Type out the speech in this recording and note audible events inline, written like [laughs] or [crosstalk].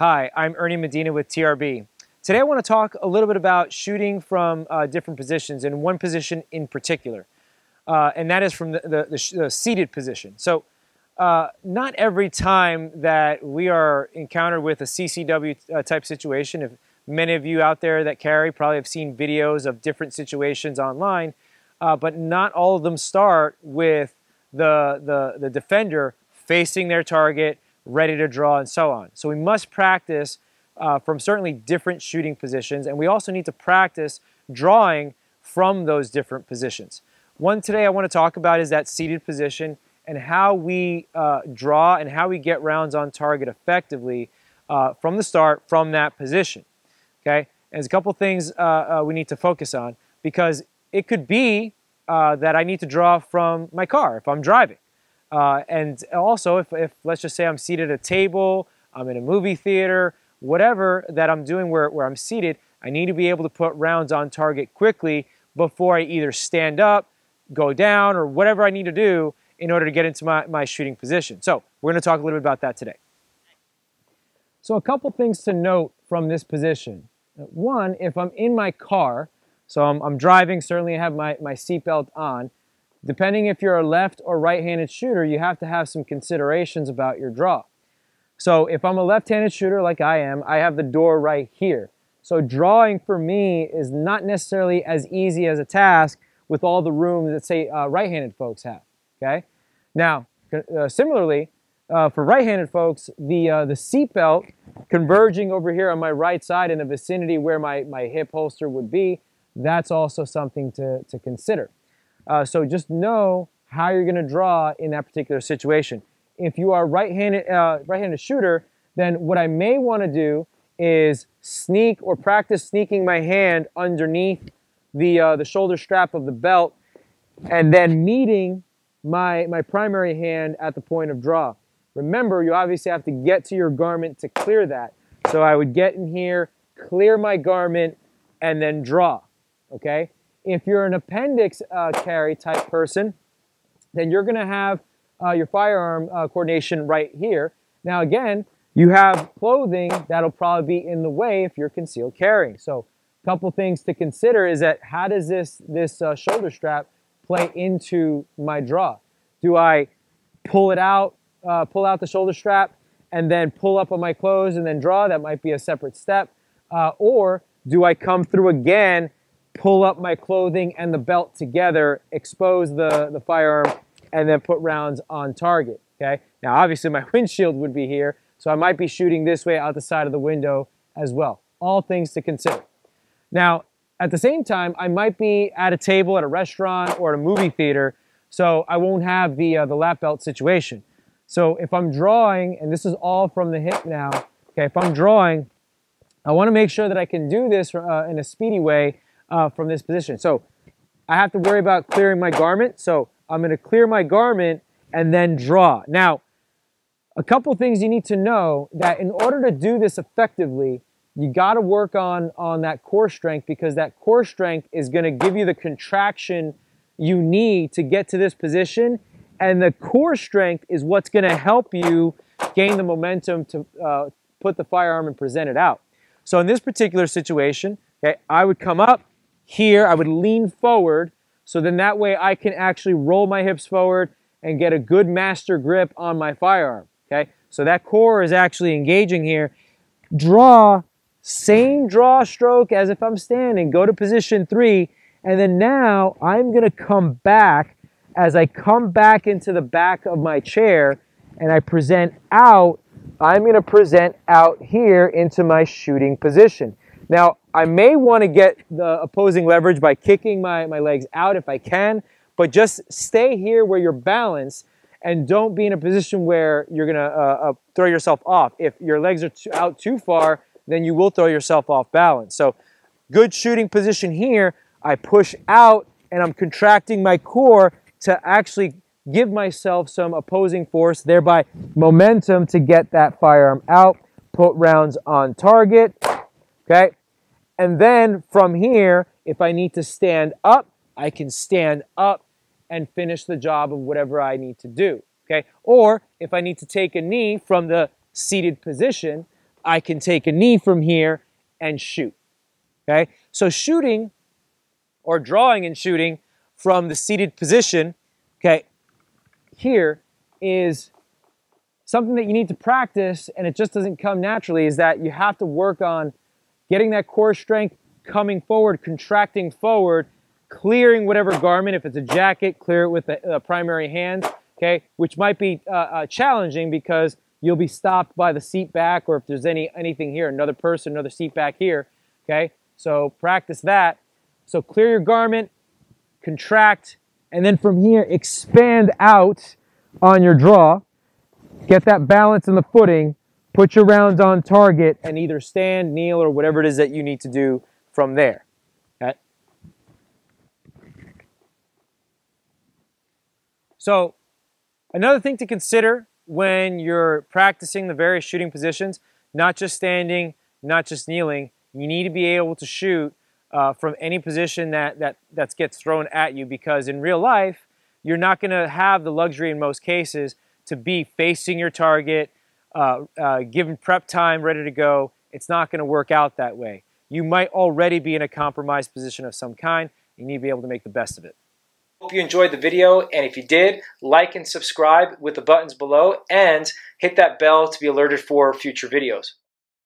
Hi, I'm Ernie Medina with TRB. Today I want to talk a little bit about shooting from uh, different positions and one position in particular, uh, and that is from the, the, the, the seated position. So uh, not every time that we are encountered with a CCW uh, type situation, if many of you out there that carry probably have seen videos of different situations online, uh, but not all of them start with the, the, the defender facing their target, ready to draw, and so on. So we must practice uh, from certainly different shooting positions, and we also need to practice drawing from those different positions. One today I want to talk about is that seated position and how we uh, draw and how we get rounds on target effectively uh, from the start from that position. Okay, and there's a couple things uh, uh, we need to focus on because it could be uh, that I need to draw from my car if I'm driving. Uh, and also, if, if let's just say I'm seated at a table, I'm in a movie theater, whatever that I'm doing where, where I'm seated, I need to be able to put rounds on target quickly before I either stand up, go down, or whatever I need to do in order to get into my, my shooting position. So we're going to talk a little bit about that today. So a couple things to note from this position. One, if I'm in my car, so I'm, I'm driving, certainly I have my, my seatbelt on, Depending if you're a left or right-handed shooter, you have to have some considerations about your draw. So if I'm a left-handed shooter like I am, I have the door right here. So drawing for me is not necessarily as easy as a task with all the room that say uh, right-handed folks have, okay? Now, uh, similarly, uh, for right-handed folks, the, uh, the seatbelt converging over here on my right side in the vicinity where my, my hip holster would be, that's also something to, to consider. Uh, so just know how you're going to draw in that particular situation. If you are right-handed uh, right-handed shooter, then what I may want to do is sneak or practice sneaking my hand underneath the uh, the shoulder strap of the belt, and then meeting my my primary hand at the point of draw. Remember, you obviously have to get to your garment to clear that. So I would get in here, clear my garment, and then draw. Okay. If you're an appendix uh, carry type person, then you're going to have uh, your firearm uh, coordination right here. Now again, you have clothing that'll probably be in the way if you're concealed carrying. So a couple things to consider is that how does this, this uh, shoulder strap play into my draw? Do I pull it out, uh, pull out the shoulder strap, and then pull up on my clothes and then draw? That might be a separate step. Uh, or do I come through again pull up my clothing and the belt together, expose the, the firearm, and then put rounds on target, okay? Now, obviously, my [laughs] windshield would be here, so I might be shooting this way out the side of the window as well. All things to consider. Now, at the same time, I might be at a table at a restaurant or at a movie theater, so I won't have the, uh, the lap belt situation. So if I'm drawing, and this is all from the hip now, okay, if I'm drawing, I want to make sure that I can do this uh, in a speedy way uh, from this position. So I have to worry about clearing my garment. So I'm going to clear my garment and then draw. Now, a couple things you need to know that in order to do this effectively, you got to work on, on that core strength because that core strength is going to give you the contraction you need to get to this position. And the core strength is what's going to help you gain the momentum to uh, put the firearm and present it out. So in this particular situation, okay, I would come up, here, I would lean forward so then that way I can actually roll my hips forward and get a good master grip on my firearm, okay? So that core is actually engaging here. Draw, same draw stroke as if I'm standing, go to position three, and then now I'm gonna come back as I come back into the back of my chair and I present out, I'm gonna present out here into my shooting position. Now, I may want to get the opposing leverage by kicking my, my legs out if I can, but just stay here where you're balanced and don't be in a position where you're going to uh, uh, throw yourself off. If your legs are too, out too far, then you will throw yourself off balance. So good shooting position here. I push out and I'm contracting my core to actually give myself some opposing force, thereby momentum to get that firearm out, put rounds on target. Okay, and then from here, if I need to stand up, I can stand up and finish the job of whatever I need to do. Okay? Or if I need to take a knee from the seated position, I can take a knee from here and shoot. Okay, so shooting or drawing and shooting from the seated position, okay, here is something that you need to practice and it just doesn't come naturally is that you have to work on getting that core strength coming forward, contracting forward, clearing whatever garment. If it's a jacket, clear it with the uh, primary hands, okay, which might be uh, uh, challenging because you'll be stopped by the seat back or if there's any anything here, another person, another seat back here, okay? So practice that. So clear your garment, contract, and then from here, expand out on your draw. Get that balance in the footing, put your rounds on target, and either stand, kneel, or whatever it is that you need to do from there. Okay? So another thing to consider when you're practicing the various shooting positions, not just standing, not just kneeling, you need to be able to shoot uh, from any position that, that, that gets thrown at you because in real life, you're not going to have the luxury in most cases to be facing your target, uh, uh, given prep time, ready to go. It's not going to work out that way you might already be in a compromised position of some kind. You need to be able to make the best of it. Hope you enjoyed the video, and if you did, like and subscribe with the buttons below, and hit that bell to be alerted for future videos.